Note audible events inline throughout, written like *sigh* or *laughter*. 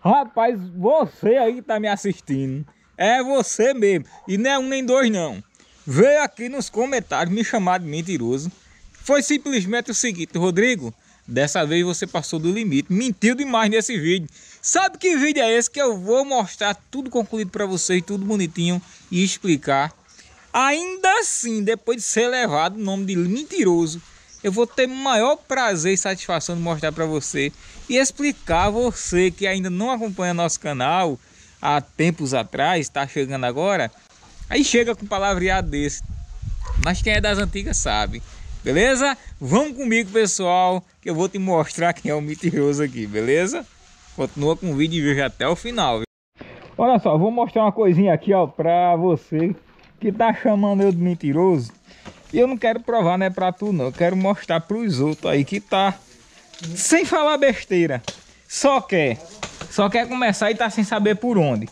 Rapaz, você aí que tá me assistindo, é você mesmo. E não é um nem dois não. Veio aqui nos comentários me chamar de mentiroso. Foi simplesmente o seguinte, Rodrigo, dessa vez você passou do limite. Mentiu demais nesse vídeo. Sabe que vídeo é esse que eu vou mostrar tudo concluído para vocês, tudo bonitinho e explicar. Ainda assim, depois de ser levado o nome de mentiroso, eu vou ter maior prazer e satisfação de mostrar para você e explicar a você que ainda não acompanha nosso canal há tempos atrás, está chegando agora, aí chega com palavreado desse. Mas quem é das antigas sabe, beleza? Vamos comigo, pessoal, que eu vou te mostrar quem é o mentiroso aqui, beleza? Continua com o vídeo e veja até o final. Viu? Olha só, vou mostrar uma coisinha aqui, ó, pra você que tá chamando eu de mentiroso. E eu não quero provar, né, pra tu não. Eu quero mostrar pros outros aí que tá sem falar besteira. Só quer. Só quer começar e tá sem saber por onde.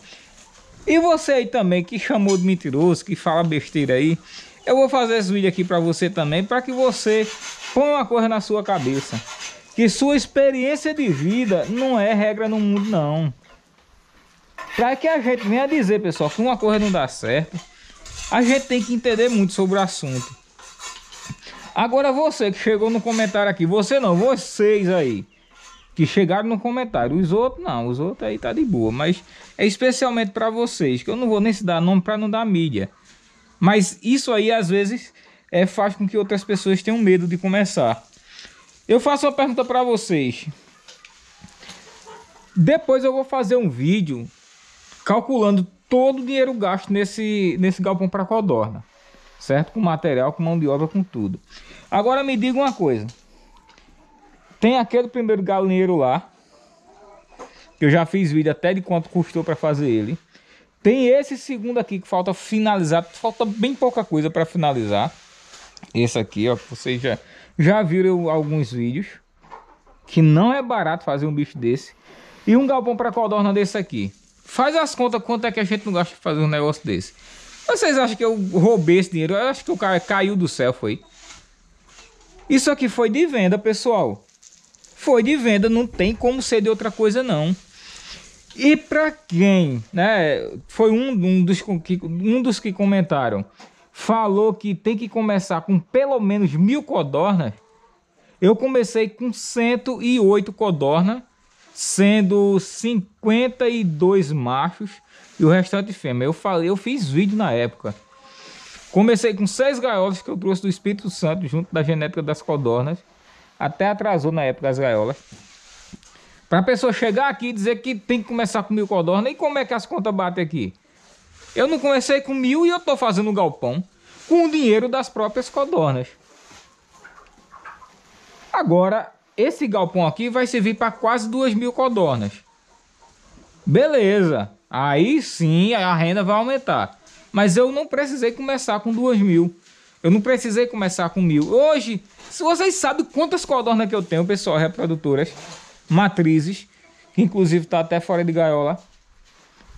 E você aí também que chamou de mentiroso, que fala besteira aí. Eu vou fazer esse vídeo aqui pra você também, para que você ponha uma coisa na sua cabeça. Que sua experiência de vida não é regra no mundo, não. Para que a gente venha dizer, pessoal, que uma coisa não dá certo, a gente tem que entender muito sobre o assunto. Agora você que chegou no comentário aqui, você não, vocês aí que chegaram no comentário, os outros não, os outros aí tá de boa, mas é especialmente para vocês, que eu não vou nem se dar nome para não dar mídia. Mas isso aí às vezes é, faz com que outras pessoas tenham medo de começar. Eu faço uma pergunta para vocês. Depois eu vou fazer um vídeo calculando todo o dinheiro gasto nesse, nesse galpão para codorna certo? Com material, com mão de obra, com tudo. Agora me diga uma coisa. Tem aquele primeiro galinheiro lá, que eu já fiz vídeo até de quanto custou para fazer ele. Tem esse segundo aqui que falta finalizar, falta bem pouca coisa para finalizar. Esse aqui, ó, vocês já, já viram alguns vídeos. Que não é barato fazer um bicho desse. E um galpão para codorna desse aqui. Faz as contas quanto é que a gente não gosta de fazer um negócio desse. Vocês acham que eu roubei esse dinheiro? Eu acho que o cara caiu do céu, foi. Isso aqui foi de venda, pessoal. Foi de venda, não tem como ser de outra coisa, não. E para quem, né? Foi um, um, dos, que, um dos que comentaram. Falou que tem que começar com pelo menos mil codornas. Eu comecei com 108 codornas, sendo 52 machos e o restante fêmea. Eu falei, eu fiz vídeo na época. Comecei com seis gaiolas que eu trouxe do Espírito Santo, junto da genética das codornas. Até atrasou na época as gaiolas. Para a pessoa chegar aqui e dizer que tem que começar com mil codornas. E como é que as contas batem aqui? Eu não comecei com mil e eu estou fazendo um galpão com o dinheiro das próprias codornas. Agora, esse galpão aqui vai servir para quase duas mil codornas. Beleza. Aí sim a renda vai aumentar. Mas eu não precisei começar com duas mil. Eu não precisei começar com mil. Hoje, se vocês sabem quantas codornas que eu tenho, pessoal, reprodutoras, matrizes, que inclusive está até fora de gaiola.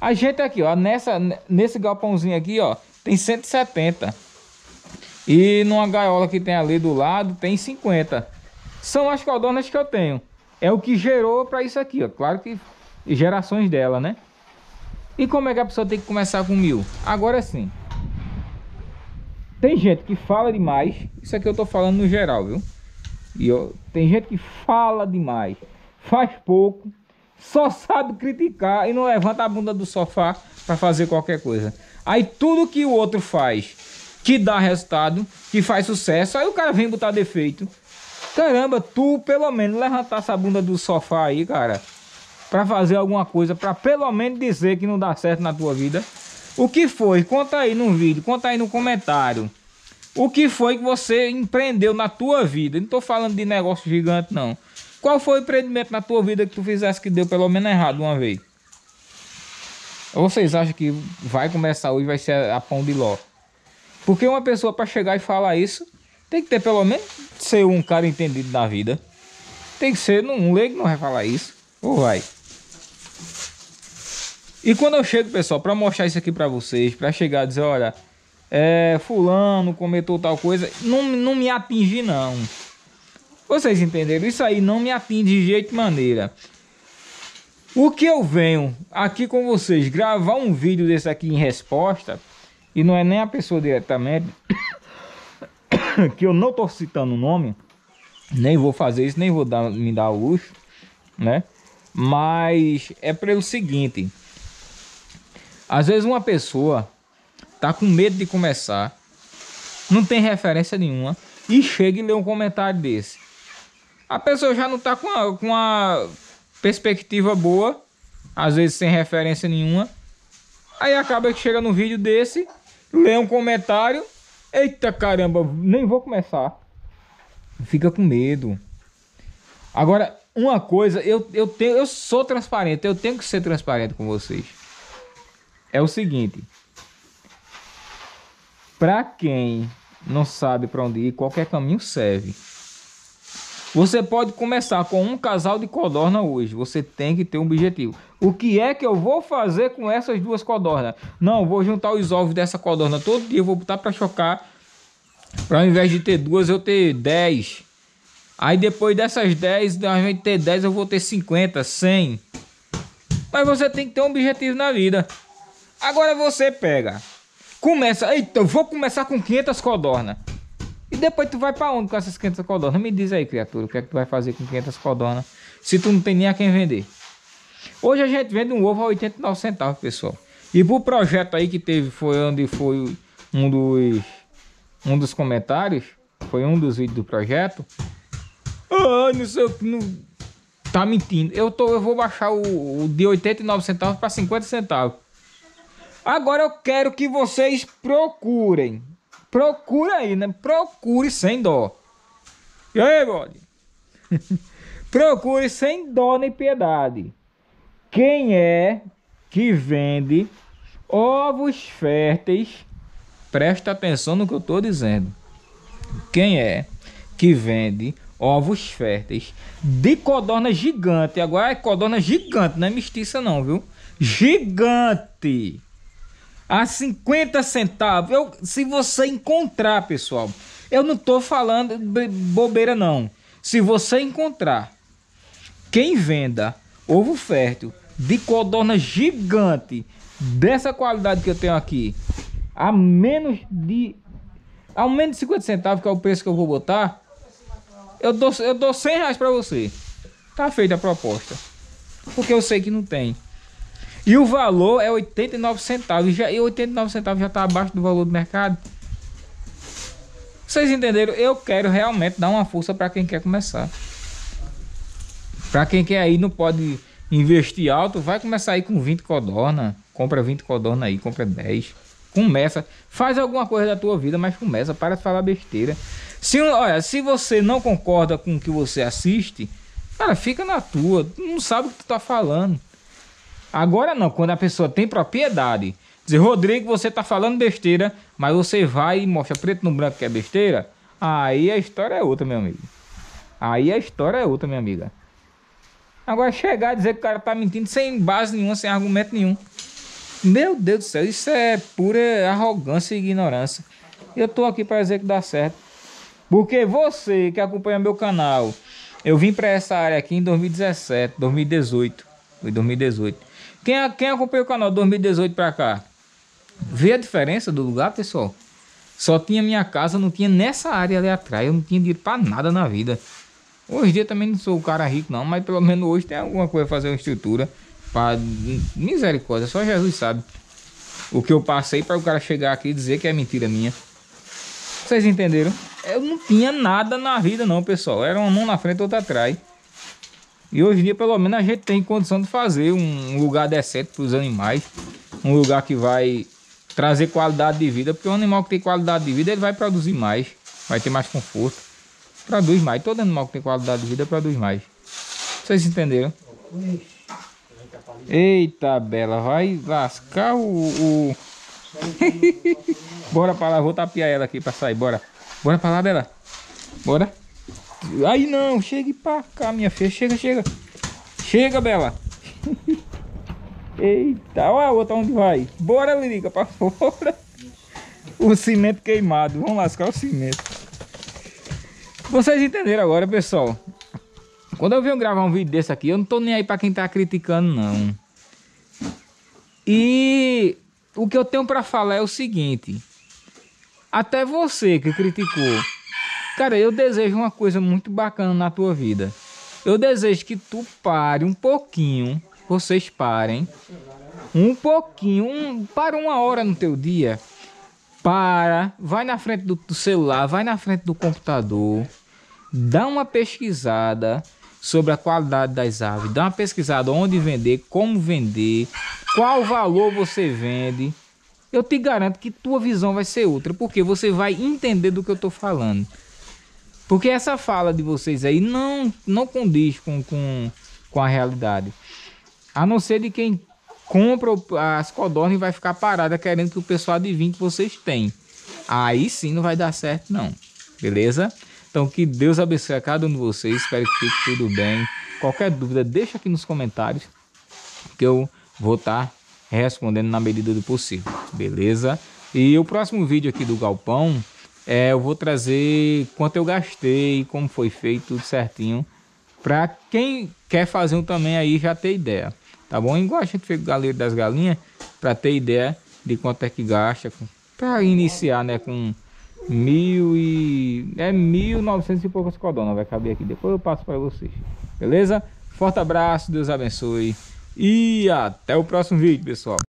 A gente aqui, ó, nessa, nesse galpãozinho aqui, ó, tem 170. E numa gaiola que tem ali do lado, tem 50. São as codornas que eu tenho. É o que gerou para isso aqui, ó. Claro que gerações dela, né? E como é que a pessoa tem que começar com mil? Agora sim. Tem gente que fala demais. Isso aqui eu tô falando no geral, viu? E eu, tem gente que fala demais. Faz pouco. Só sabe criticar e não levanta a bunda do sofá para fazer qualquer coisa. Aí tudo que o outro faz que dá resultado, que faz sucesso, aí o cara vem botar defeito. Caramba, tu pelo menos levantar essa bunda do sofá aí, cara para fazer alguma coisa, para pelo menos dizer que não dá certo na tua vida. O que foi? Conta aí no vídeo, conta aí no comentário. O que foi que você empreendeu na tua vida? Não estou falando de negócio gigante, não. Qual foi o empreendimento na tua vida que tu fizesse que deu pelo menos errado uma vez? Ou vocês acham que vai começar hoje vai ser a pão de ló? Porque uma pessoa para chegar e falar isso tem que ter pelo menos ser um cara entendido na vida. Tem que ser um leigo não vai falar isso. Ou vai? E quando eu chego, pessoal, para mostrar isso aqui para vocês, para chegar e dizer, olha, é, fulano comentou tal coisa, não, não me atinge não. Vocês entenderam? Isso aí não me atinge de jeito maneira. O que eu venho aqui com vocês gravar um vídeo desse aqui em resposta, e não é nem a pessoa diretamente, *coughs* que eu não tô citando o nome, nem vou fazer isso, nem vou dar, me dar luxo, né? Mas é pelo seguinte, às vezes uma pessoa tá com medo de começar, não tem referência nenhuma, e chega e lê um comentário desse. A pessoa já não tá com a, com perspectiva boa, às vezes sem referência nenhuma. Aí acaba que chega no vídeo desse, lê um comentário, eita caramba, nem vou começar. Fica com medo. Agora, uma coisa, eu, eu, tenho, eu sou transparente, eu tenho que ser transparente com vocês. É o seguinte. Para quem não sabe para onde ir, qualquer caminho serve. Você pode começar com um casal de codorna hoje. Você tem que ter um objetivo. O que é que eu vou fazer com essas duas codornas? Não, vou juntar os ovos dessa codorna todo dia. Vou botar para chocar. Para ao invés de ter duas, eu ter 10. Aí depois dessas 10, ao invés de ter 10, eu vou ter 50, 100. Mas você tem que ter um objetivo na vida. Agora você pega. Começa. Eita, eu vou começar com 500 codornas. E depois tu vai para onde com essas 500 codornas? Me diz aí, criatura, o que é que tu vai fazer com 500 codornas se tu não tem nem a quem vender? Hoje a gente vende um ovo a 89 centavos, pessoal. E pro projeto aí que teve, foi onde foi um dos um dos comentários, foi um dos vídeos do projeto. Ah, não sei o que não tá mentindo. Eu tô eu vou baixar o, o de 89 centavos para 50 centavos. Agora eu quero que vocês procurem Procura aí, né? Procure sem dó. E aí, bode? *laughs* Procure sem dó nem piedade. Quem é que vende ovos férteis? Presta atenção no que eu estou dizendo. Quem é que vende ovos férteis de codorna gigante? Agora é codorna gigante, não é mestiça não, viu? Gigante! A 50 centavos. Eu, se você encontrar, pessoal, eu não tô falando bobeira não. Se você encontrar quem venda ovo fértil de codorna gigante dessa qualidade que eu tenho aqui a menos de a menos de 50 centavos que é o preço que eu vou botar eu dou, eu dou 100 reais para você tá feita a proposta porque eu sei que não tem e o valor é 89 centavos. Já, e 89 centavos já está abaixo do valor do mercado. Vocês entenderam? Eu quero realmente dar uma força para quem quer começar. Para quem quer aí não pode investir alto, vai começar aí com 20 codorna. Compra 20 codorna aí, compra 10. Começa, faz alguma coisa da tua vida, mas começa, para de falar besteira. Se, olha, se você não concorda com o que você assiste, cara, fica na tua, não sabe o que tu tá falando. Agora não, quando a pessoa tem propriedade. Dizer, Rodrigo, você tá falando besteira, mas você vai e mostra preto no branco que é besteira. Aí a história é outra, meu amigo. Aí a história é outra, minha amiga. Agora chegar e dizer que o cara tá mentindo sem base nenhuma, sem argumento nenhum. Meu Deus do céu, isso é pura arrogância e ignorância. Eu tô aqui para dizer que dá certo. Porque você que acompanha meu canal, eu vim para essa área aqui em 2017, 2018. Foi 2018. Quem, quem acompanha o canal 2018 para cá, vê a diferença do lugar, pessoal? Só tinha minha casa, não tinha nessa área ali atrás. Eu não tinha dinheiro para nada na vida. Hoje em dia também não sou o cara rico, não, mas pelo menos hoje tem alguma coisa a fazer uma estrutura. Para misericórdia, só Jesus sabe o que eu passei para o cara chegar aqui e dizer que é mentira minha. Vocês entenderam? Eu não tinha nada na vida, não, pessoal. Era uma mão na frente outra atrás. E hoje em dia, pelo menos, a gente tem condição de fazer um lugar decente para os animais. Um lugar que vai trazer qualidade de vida. Porque o animal que tem qualidade de vida, ele vai produzir mais. Vai ter mais conforto. Produz mais. Todo animal que tem qualidade de vida, produz mais. Vocês entenderam? Eita, Bela. Vai lascar o... o... *laughs* bora para lá. Vou tapear ela aqui para sair. Bora. Bora para lá, Bela. Bora. Aí não, chegue pra cá, minha filha. Chega, chega. Chega, Bela. *laughs* Eita, olha a outra onde vai. Bora, Lirica, pra fora. O cimento queimado. Vamos lascar o cimento. Vocês entenderam agora, pessoal? Quando eu venho gravar um vídeo desse aqui, eu não tô nem aí pra quem tá criticando, não. E o que eu tenho para falar é o seguinte. Até você que criticou. Cara, eu desejo uma coisa muito bacana na tua vida. Eu desejo que tu pare um pouquinho. Vocês parem. Um pouquinho. Um, para uma hora no teu dia. Para. Vai na frente do, do celular. Vai na frente do computador. Dá uma pesquisada sobre a qualidade das aves. Dá uma pesquisada onde vender, como vender, qual valor você vende. Eu te garanto que tua visão vai ser outra, porque você vai entender do que eu estou falando. Porque essa fala de vocês aí não, não condiz com, com, com a realidade. A não ser de quem compra as codornas e vai ficar parada querendo que o pessoal adivinhe que vocês têm. Aí sim não vai dar certo não. Beleza? Então que Deus abençoe a cada um de vocês. Espero que fique tudo bem. Qualquer dúvida, deixa aqui nos comentários que eu vou estar tá respondendo na medida do possível. Beleza? E o próximo vídeo aqui do galpão é, eu vou trazer quanto eu gastei, como foi feito, tudo certinho. Para quem quer fazer um também aí já ter ideia. Tá bom? Igual a gente fez o Galeiro das Galinhas, para ter ideia de quanto é que gasta. Para iniciar, né, com mil e... É mil novecentos e poucas codona, vai caber aqui. Depois eu passo para vocês. Beleza? Forte abraço, Deus abençoe. E até o próximo vídeo, pessoal.